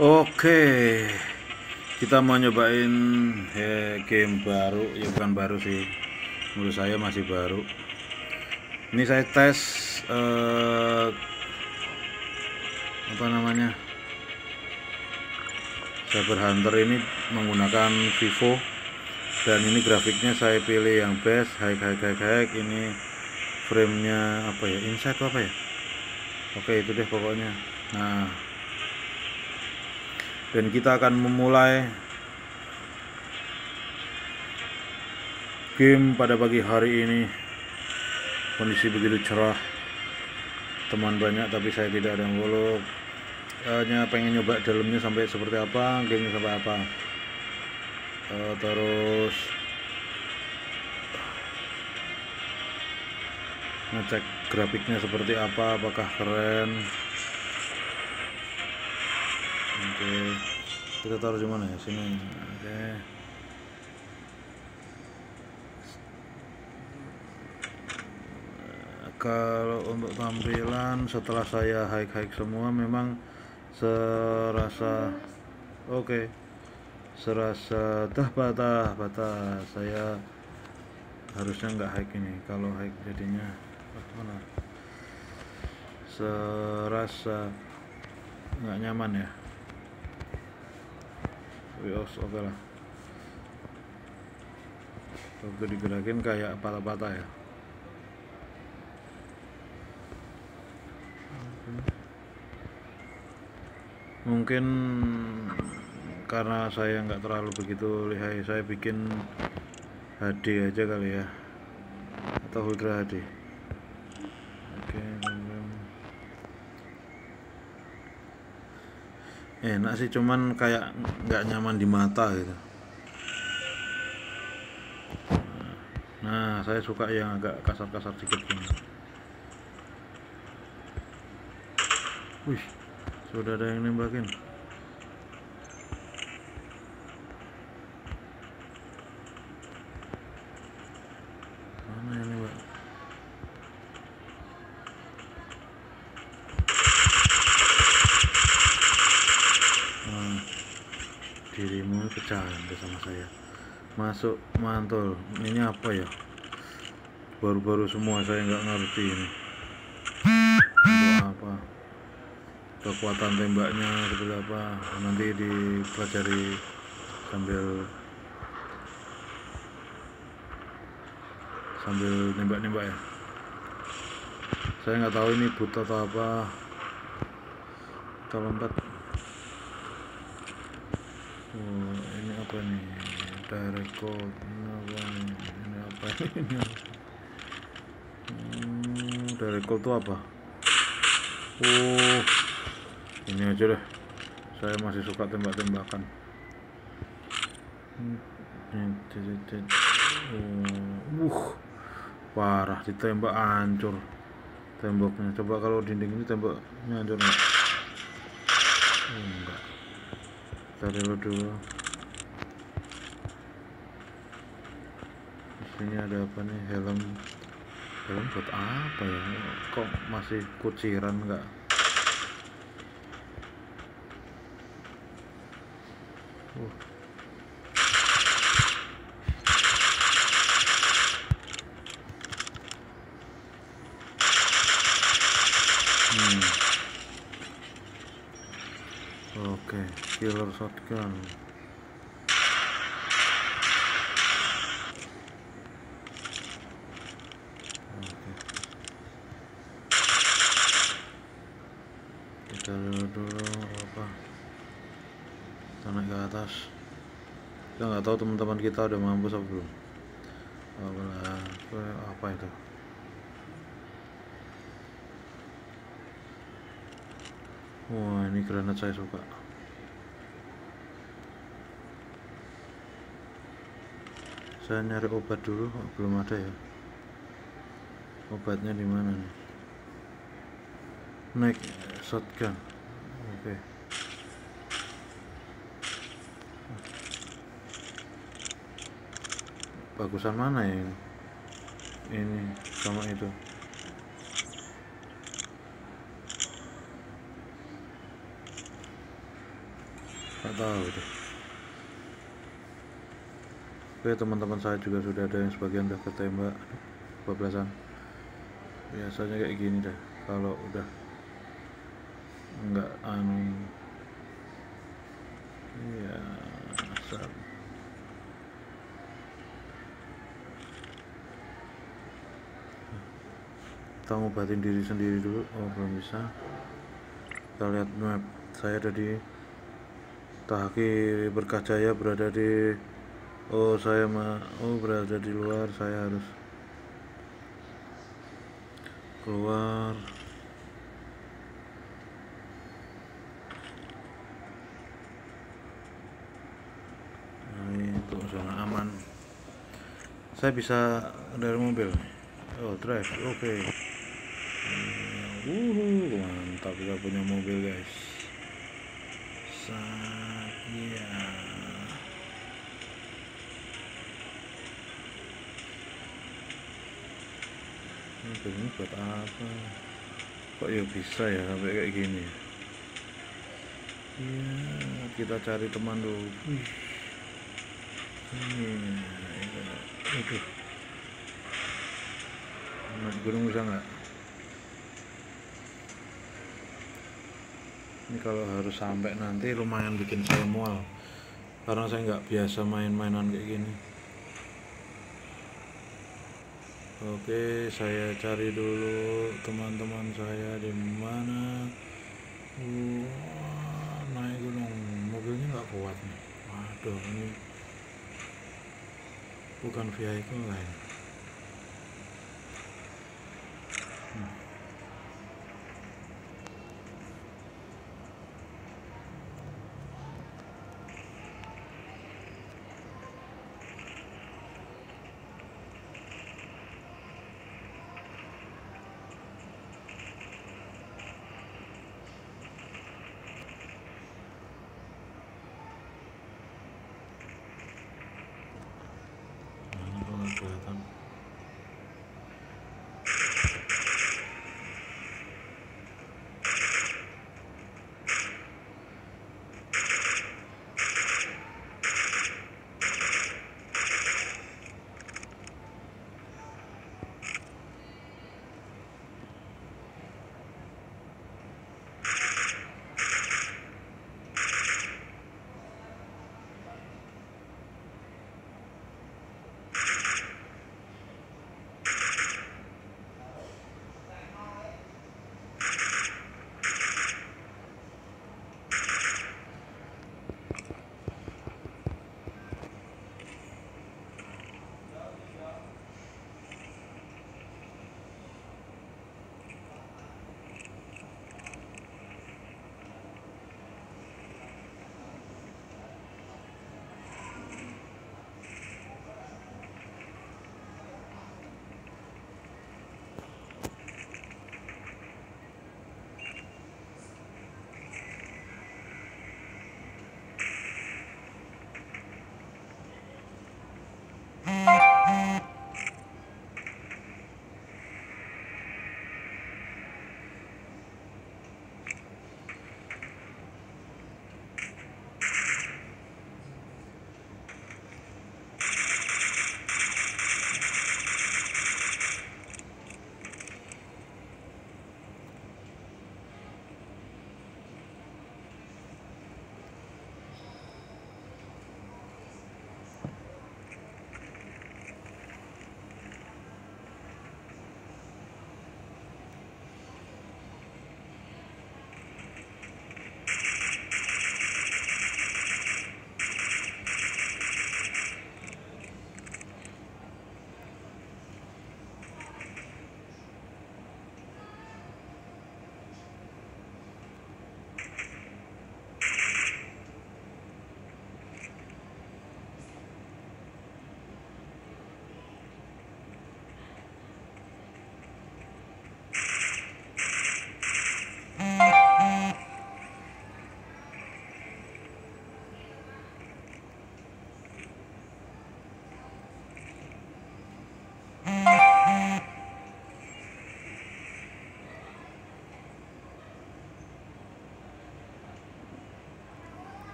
Oke, kita mau nyobain eh, game baru, ya bukan baru sih, menurut saya masih baru. Ini saya tes eh, apa namanya, Cyber Hunter ini menggunakan Vivo dan ini grafiknya saya pilih yang best, high high high high. Ini framenya apa ya, insight apa ya? Oke itu deh pokoknya. Nah dan kita akan memulai game pada pagi hari ini. Kondisi begitu cerah. Teman banyak tapi saya tidak ada yang follow hanya pengen nyoba dalamnya sampai seperti apa gamenya sampai apa. Uh, terus ngecek grafiknya seperti apa apakah keren oke. Kita taruh di mana ya? Sini. Oke. Kalau untuk tampilan setelah saya hike-hike semua memang serasa oke. Serasa dah patah patah saya harusnya nggak hike ini. Kalau hike jadinya mana? Serasa nggak nyaman ya Wios oke okay lah waktu digerakin kayak patah-patah ya? Mungkin karena saya nggak terlalu begitu lihai saya bikin HD aja kali ya. Atau Ultra HD oke enak sih cuman kayak nggak nyaman di mata gitu. Nah saya suka yang agak kasar-kasar dikit gini wih sudah ada yang nembakin saya. Masuk mantul. Ini apa ya? Baru-baru semua saya nggak ngerti ini. Apa? Kekuatan tembaknya seperti apa? Nanti dipelajari sambil sambil nembak-nembak ya. Saya nggak tahu ini but atau apa. Kita lompat ini apa nih? Direct ini apa nih? Ini apa ini? Hmm, direct code apa? Oh ini aja deh. Saya masih suka tembak-tembakan. Uh, uh parah ditembak hancur temboknya. Coba kalau dinding ini tembaknya hancur enggak oh, enggak kita reload dulu. Sini ada apa nih? Helm. Helm buat apa ya? Kok masih kuciran enggak uh. Hmm. Oke, killer shotgun. Kita dulu apa? Kita naik ke atas. Kita nggak tahu teman-teman kita udah mampus apa belum. Apa itu? Wah ini granat saya suka Saya nyari obat dulu belum ada ya? Obatnya di mana nih? Naik shotgun. Oke. Bagusan mana ya ini? Ini sama itu. Nggak tahu deh oke teman-teman saya juga sudah ada yang sebagian udah ketembak. Bablasan biasanya kayak gini deh. Kalau udah nggak anu ya asal kita ngobatin diri sendiri dulu oh belum bisa. Kita lihat map. Saya ada di Tahaki Berkah Jaya berada di oh saya mah oh berada di luar saya harus keluar. Nah itu zona aman. Saya bisa dari mobil? Oh drive oke. Okay. uh mantap kita punya mobil guys. Saya mobil ini buat apa? Kok ya bisa ya sampai kayak gini? Ya kita cari teman dulu. Wih. ini itu naik gunung bisa nggak? Ini kalau harus sampai nanti lumayan bikin saya mual karena saya nggak biasa main-mainan kayak gini Oke, saya cari dulu teman-teman saya di mana. Wah, naik gunung, mobilnya nggak kuat nih. Waduh, ini bukan vehicle lain.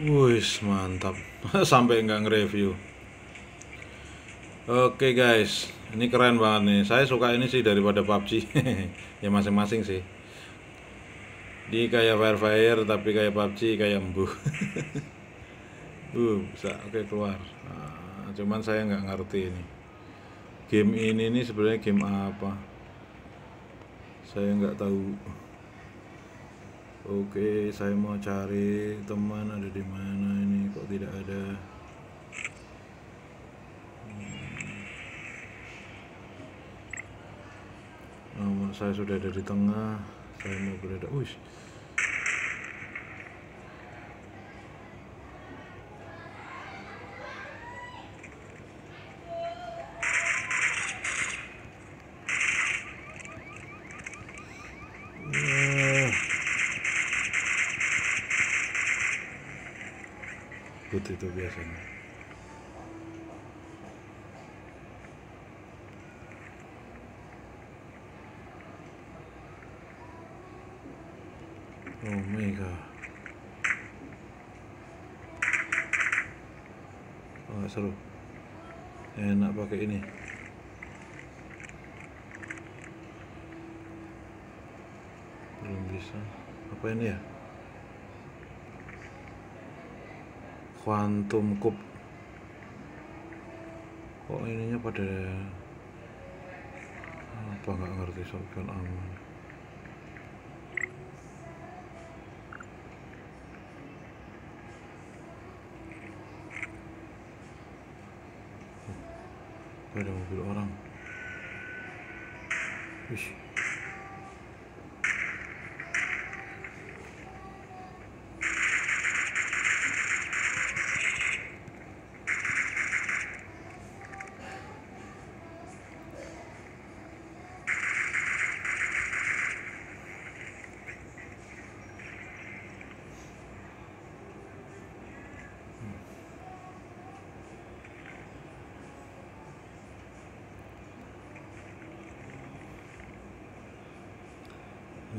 Wih, mantap. Sampai nggak nge-review. Oke guys, ini keren banget nih. Saya suka ini sih daripada PUBG. ya masing-masing sih. Di kayak Fire Fire tapi kayak PUBG kayak embuh. uh, bisa oke keluar. Nah, cuman saya nggak ngerti ini. Game ini nih sebenarnya game apa? Saya nggak tahu. Oke, saya mau cari teman ada di mana ini kok tidak ada. Nomor saya sudah ada di tengah. Saya mau berada. Wih. Itu biasanya. Oh my god. Oh, seru. Enak pakai ini. Belum bisa. Apa ini ya? Quantum Cup. Kok ininya pada apa nggak ngerti shotgun aman. Ada mobil orang. Wih.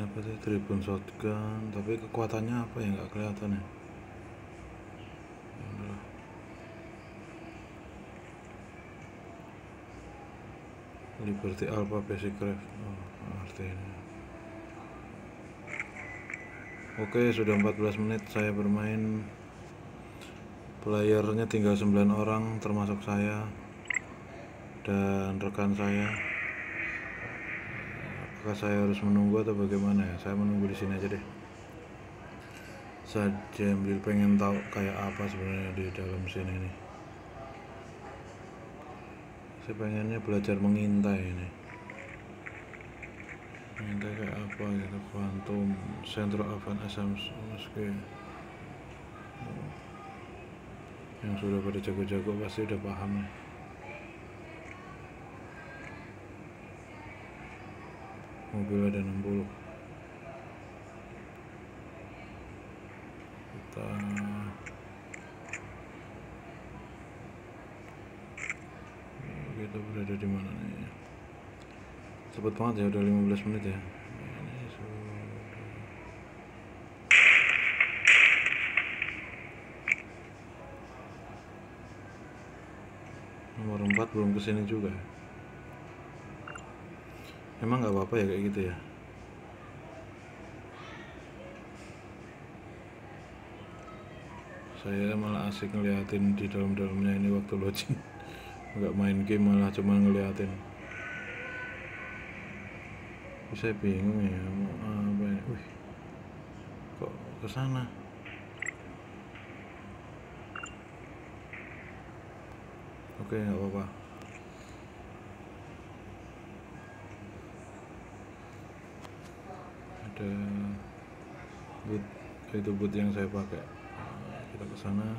Kenapa sih tribun shotgun? Tapi kekuatannya apa ya nggak kelihatan ya? Ya. Liberty Alpha Basic Craft. Oh, artinya. Oke, sudah 14 menit saya bermain. Playernya tinggal 9 orang termasuk saya dan rekan saya. Apakah saya harus menunggu atau bagaimana ya? Saya menunggu di sini aja deh. Saya ambil pengen tahu kayak apa sebenarnya di dalam sini nih. Saya pengennya belajar mengintai ini. Mengintai kayak apa gitu, Quantum, Central Advanced SMSK. Yang sudah pada jago-jago pasti udah paham ya. Mobil ada 60 kita kita berada di mana nih? Cepet banget ya udah 15 menit ya. Nomor 4 belum ke sini juga emang nggak apa-apa ya kayak gitu ya? Saya malah asik ngeliatin di dalam-dalamnya ini waktu loading nggak main game malah cuma ngeliatin. Saya bingung ya mau apa ya wih kok ke sana oke nggak apa-apa ada boot itu boot yang saya pakai. Kita ke sana.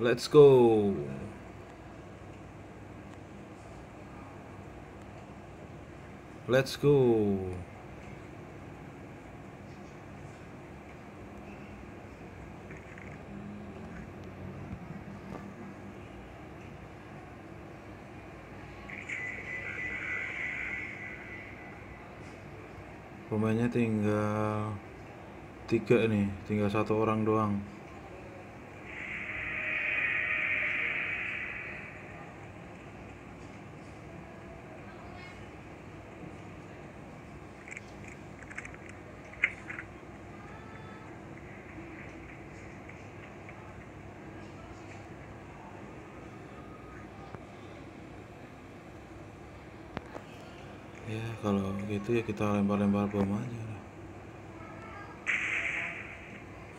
Let's go. Let's go pemainnya tinggal tiga nih tinggal satu orang doang ya kalau gitu ya kita lempar-lempar bom aja.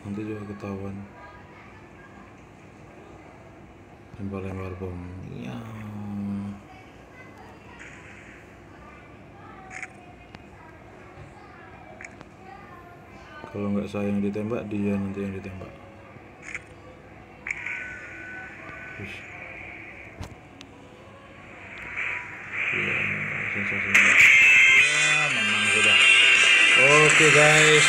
Nanti juga ketahuan. Lempar-lempar bom. Ya. Kalau nggak saya yang ditembak dia nanti yang ditembak guys.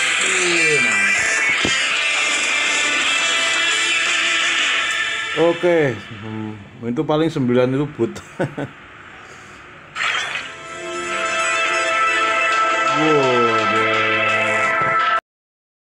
Oke, hmm, itu paling 9 itu boot.